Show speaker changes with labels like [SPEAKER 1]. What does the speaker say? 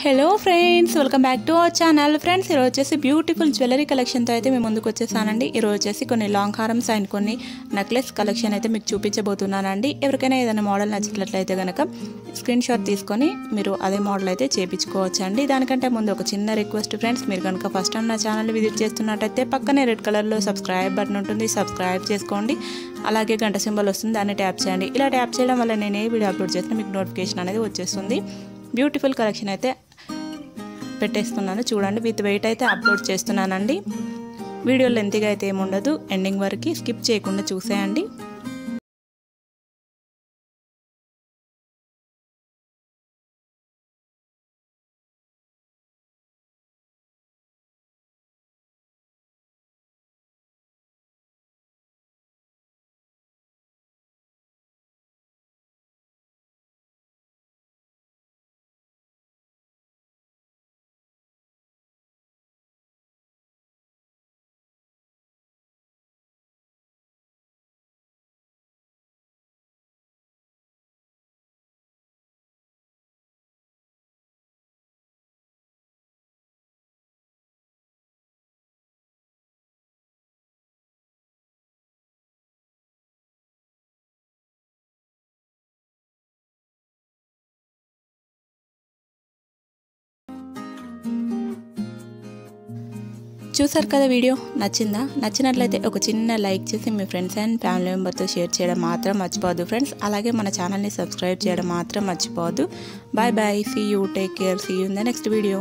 [SPEAKER 1] Hello friends welcome back to our channel friends ఈరోజు వచ్చేసి beautiful jewellery కలెక్షన్తో అయితే మేము ముందుకు వచ్చేసానండి. ఈరోజు వచ్చేసి కొన్ని లాంగ్ హారమ్స్ అండ్ కొన్ని నెక్లెస్ కలెక్షన్ అయితే మీకు చూపించబోతున్నానండి. ఎవరికైనా ఏదైనా మోడల్ నచ్చినట్లయితే కనుక స్క్రీన్ షాట్ తీసుకొని మీరు అదే మోడల్ అయితే చేయించుకోవచ్చండి దానికంటే ముందు ఒక చిన్న రిక్వెస్ట్ ఫ్రెండ్స్ మీరు కనుక ఫస్ట్ టైం నా ఛానల్ విజిట్ చేస్తున్నట్టయితే పక్కనే రెడ్ కలర్లో సబ్స్క్రైబ్ బటన్ ఉంటుంది. సబ్స్క్రైబ్ చేసుకోండి. అలాగే గంట సింబల్ వస్తుంది. దాన్ని ట్యాప్ చేయండి. ఇలా ట్యాప్ చేయడం వల్ల నేను ఏ వీడియో అప్లోడ్ చేసినా మీకు నోటిఫికేషన్ అనేది వచ్చేస్తుంది. బ్యూటిఫుల్ కలెక్షన్ అయితే పెట్టేస్తున్నాను. చూడండి విత్ వెయిట్ అయితే అప్లోడ్ చేస్తున్నానండి. వీడియో లెంతీగా అయితే ఏముండదు. ఎండింగ్ వరకు స్కిప్ చేయకుండా చూసేయండి. చూసారు కదా వీడియో? నచ్చిందా? నచ్చినట్లయితే ఒక చిన్న లైక్ చేసి మీ ఫ్రెండ్స్ అండ్ ఫ్యామిలీ మెంబర్తో షేర్ చేయడం మాత్రం మర్చిపోవద్దు ఫ్రెండ్స్. అలాగే మన ఛానల్ని సబ్స్క్రైబ్ చేయడం మాత్రం మర్చిపోవద్దు. Bye bye see you take care see you in the next video